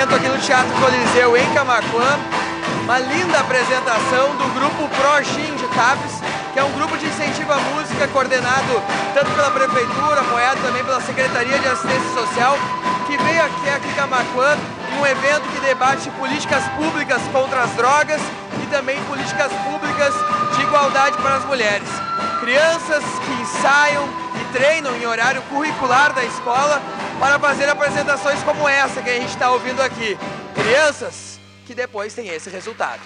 momento aqui no Teatro Coliseu, em Camacuã, uma linda apresentação do grupo ProShin de Tapes, que é um grupo de incentivo à música coordenado tanto pela Prefeitura, apoiado é também pela Secretaria de Assistência Social, que veio aqui, a em Camacuã em um evento que debate políticas públicas contra as drogas e também políticas públicas de igualdade para as mulheres. Crianças que ensaiam e treinam em horário curricular da escola para fazer apresentações como essa que a gente está ouvindo aqui. Crianças que depois têm esse resultado.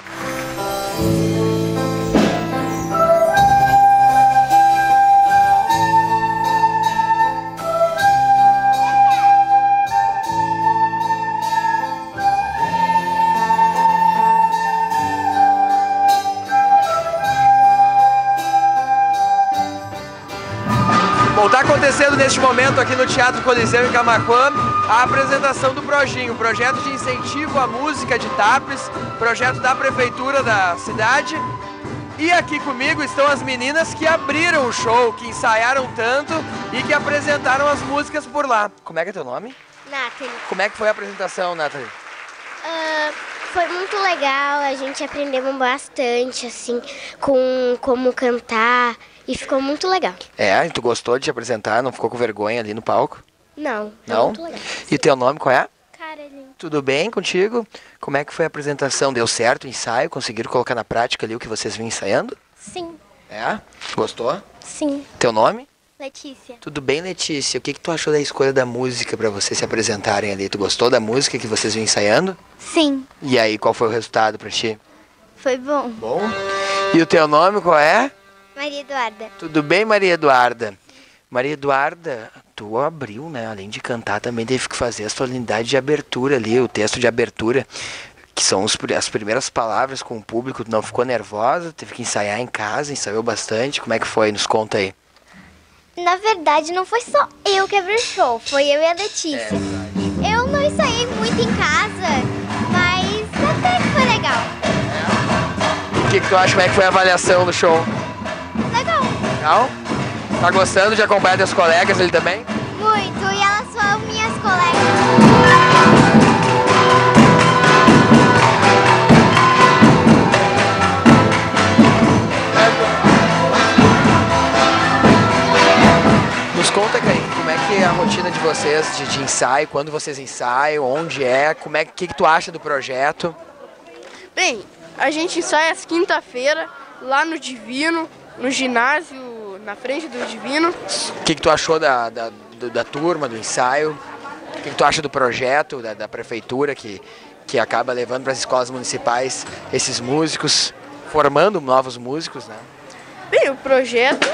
Bom, está acontecendo neste momento aqui no Teatro Coliseu em Camacuã a apresentação do Projinho, projeto de incentivo à música de Tapes, projeto da prefeitura da cidade. E aqui comigo estão as meninas que abriram o show, que ensaiaram tanto e que apresentaram as músicas por lá. Como é que é teu nome? Nathalie. Como é que foi a apresentação, Nathalie? Ah, foi muito legal, a gente aprendeu bastante, assim, com como cantar e ficou muito legal. É, e tu gostou de te apresentar, não ficou com vergonha ali no palco? Não, Não? muito legal. E teu nome qual é? Caroline. Tudo bem contigo? Como é que foi a apresentação? Deu certo o ensaio? Conseguiram colocar na prática ali o que vocês vinham ensaiando? Sim, É? Gostou? sim. Teu nome? Letícia. Tudo bem, Letícia? O que, que tu achou da escolha da música para vocês se apresentarem ali? Tu gostou da música que vocês vinham ensaiando? Sim, E aí, qual foi o resultado para ti? foi bom. Bom. E o teu nome qual é? Maria Eduarda. Tudo bem, Maria Eduarda? Maria Eduarda, tu abriu, né? Além de cantar, também teve que fazer a solenidade de abertura ali, o texto de abertura, que são os as primeiras palavras com o público. Tu não ficou nervosa? Teve que ensaiar em casa, ensaiou bastante. Como é que foi? Nos conta aí. Na verdade, não foi só eu que abri o show, foi eu e a Letícia. eu não ensaiei muito em casa, mas até que foi legal. O que, que tu acha? Como é que foi a avaliação do show? Legal. Tá gostando de acompanhar teus colegas ali também? Muito, e elas são minhas colegas. Nos conta, Caim, como é que é a rotina de vocês de, de ensaio, quando vocês ensaiam, onde é, como é que, que tu acha do projeto? Bem, a gente ensaia às quinta-feira lá no Divino, no ginásio, na frente do Divino. O que, que tu achou da, da, da turma, do ensaio? O que, que tu acha do projeto da, da prefeitura que, que acaba levando para as escolas municipais esses músicos, formando novos músicos, né? Bem, o projeto,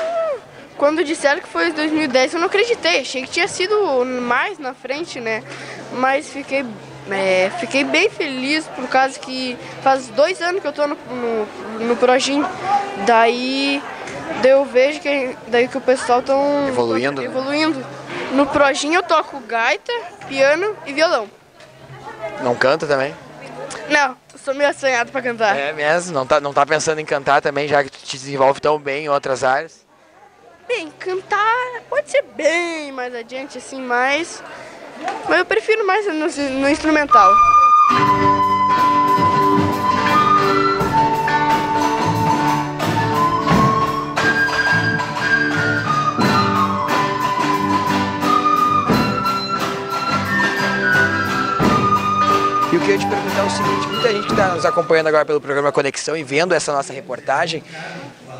quando disseram que foi em 2010, eu não acreditei. Achei que tinha sido mais na frente, né? Mas fiquei, é, fiquei bem feliz por causa que faz dois anos que eu tô no, no, no Projin. Daí, daí eu vejo que, daí que o pessoal tão Evoluindo, né? evoluindo. No Projin eu toco gaita, piano e violão. Não canta também? Não, sou meio assanhado pra cantar. É mesmo? Não tá, não tá pensando em cantar também, já que tu te desenvolve tão bem em outras áreas? Bem, cantar pode ser bem mais adiante, assim, mas. Mas eu prefiro mais no, no instrumental. E o que eu ia te perguntar é o seguinte, muita gente que está nos acompanhando agora pelo programa Conexão e vendo essa nossa reportagem,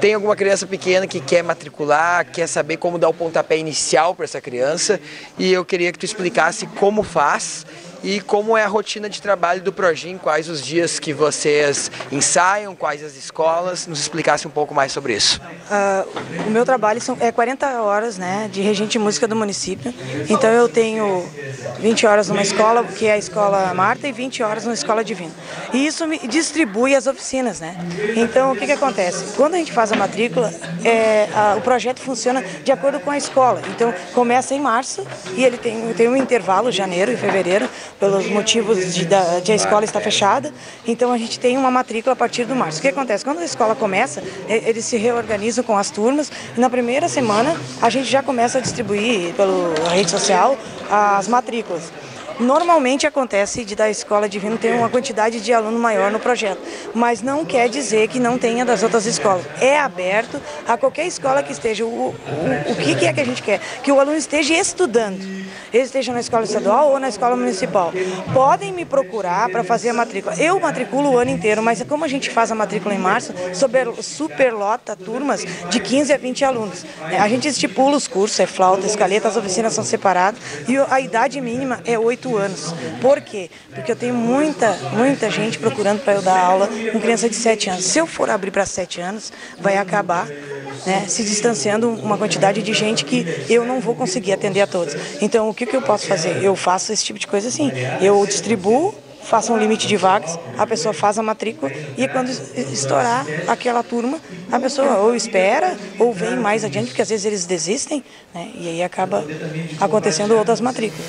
tem alguma criança pequena que quer matricular, quer saber como dar o pontapé inicial para essa criança, e eu queria que tu explicasse como faz e como é a rotina de trabalho do Projin, quais os dias que vocês ensaiam, quais as escolas, nos explicasse um pouco mais sobre isso. Ah, o meu trabalho são, é 40 horas né, de regente de música do município. Então eu tenho 20 horas numa escola, que é a escola Marta, e 20 horas numa escola divina. E isso me distribui as oficinas, né? Então o que, que acontece? Quando a gente faz a matrícula, é, a- o projeto funciona de acordo com a escola. Então começa em março e ele tem, tem um intervalo, janeiro e fevereiro, pelos motivos de, da, de a escola estar fechada. Então a gente tem uma matrícula a partir do março. O que acontece? Quando a escola começa, eles se reorganizam com as turmas e na primeira semana a gente já começa a distribuir pela rede social as matrículas. Normalmente acontece de da escola divina ter uma quantidade de aluno maior no projeto, mas não quer dizer que não tenha das outras escolas. É aberto a qualquer escola que esteja. O, o, o que, que é que a gente quer? Que o aluno esteja estudando. Ele esteja na escola estadual ou na escola municipal. Podem me procurar para fazer a matrícula. Eu matriculo o ano inteiro, mas como a gente faz a matrícula em março, super, superlota turmas de 15 a 20 alunos. A gente estipula os cursos, é flauta, escaleta, as oficinas são separadas e a idade mínima é 8 anos. Por quê? Porque eu tenho muita, muita gente procurando para eu dar aula com criança de 7 anos. Se eu for abrir para 7 anos, vai acabar né, se distanciando uma quantidade de gente que eu não vou conseguir atender a todos. Então, o que, que eu posso fazer? Eu faço esse tipo de coisa assim. Eu distribuo faço um limite de vagas, a pessoa faz a matrícula e quando estourar aquela turma, a pessoa ou espera ou vem mais adiante, porque às vezes eles desistem, né? E aí acaba acontecendo outras matrículas.